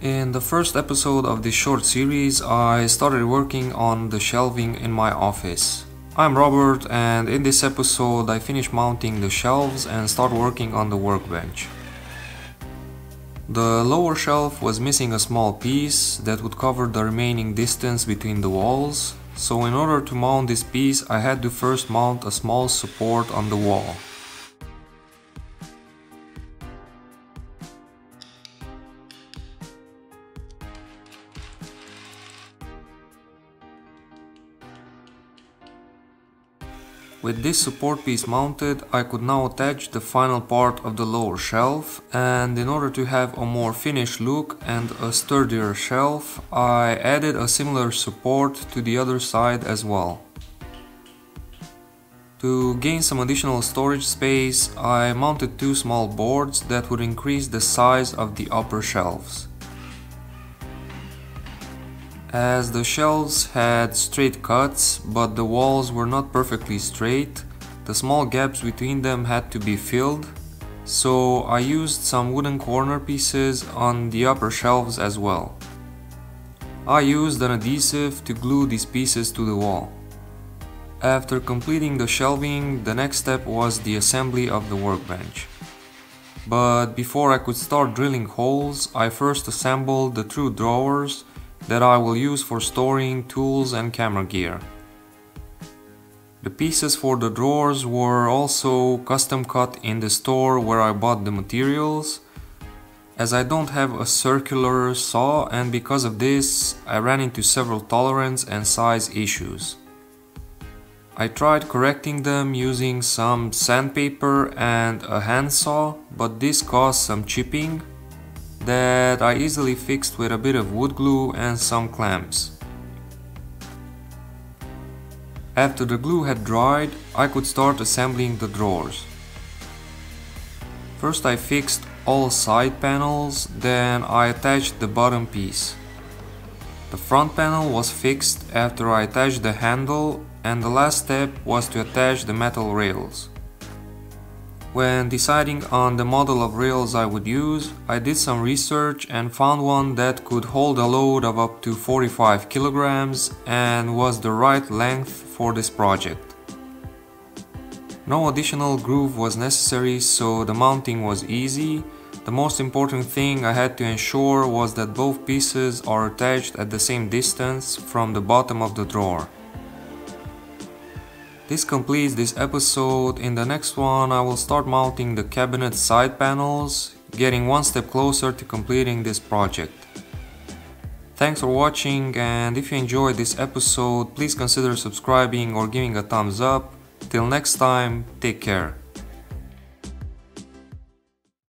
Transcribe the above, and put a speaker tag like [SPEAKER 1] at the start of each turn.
[SPEAKER 1] In the first episode of this short series, I started working on the shelving in my office. I'm Robert and in this episode I finished mounting the shelves and start working on the workbench. The lower shelf was missing a small piece that would cover the remaining distance between the walls, so in order to mount this piece I had to first mount a small support on the wall. With this support piece mounted, I could now attach the final part of the lower shelf and in order to have a more finished look and a sturdier shelf, I added a similar support to the other side as well. To gain some additional storage space, I mounted two small boards that would increase the size of the upper shelves. As the shelves had straight cuts, but the walls were not perfectly straight, the small gaps between them had to be filled, so I used some wooden corner pieces on the upper shelves as well. I used an adhesive to glue these pieces to the wall. After completing the shelving, the next step was the assembly of the workbench. But before I could start drilling holes, I first assembled the two drawers that I will use for storing tools and camera gear. The pieces for the drawers were also custom cut in the store where I bought the materials. As I don't have a circular saw and because of this I ran into several tolerance and size issues. I tried correcting them using some sandpaper and a handsaw, but this caused some chipping that I easily fixed with a bit of wood glue and some clamps. After the glue had dried, I could start assembling the drawers. First I fixed all side panels, then I attached the bottom piece. The front panel was fixed after I attached the handle and the last step was to attach the metal rails. When deciding on the model of rails I would use, I did some research and found one that could hold a load of up to 45 kilograms and was the right length for this project. No additional groove was necessary so the mounting was easy. The most important thing I had to ensure was that both pieces are attached at the same distance from the bottom of the drawer. This completes this episode. In the next one I will start mounting the cabinet side panels, getting one step closer to completing this project. Thanks for watching and if you enjoyed this episode please consider subscribing or giving a thumbs up. Till next time, take care.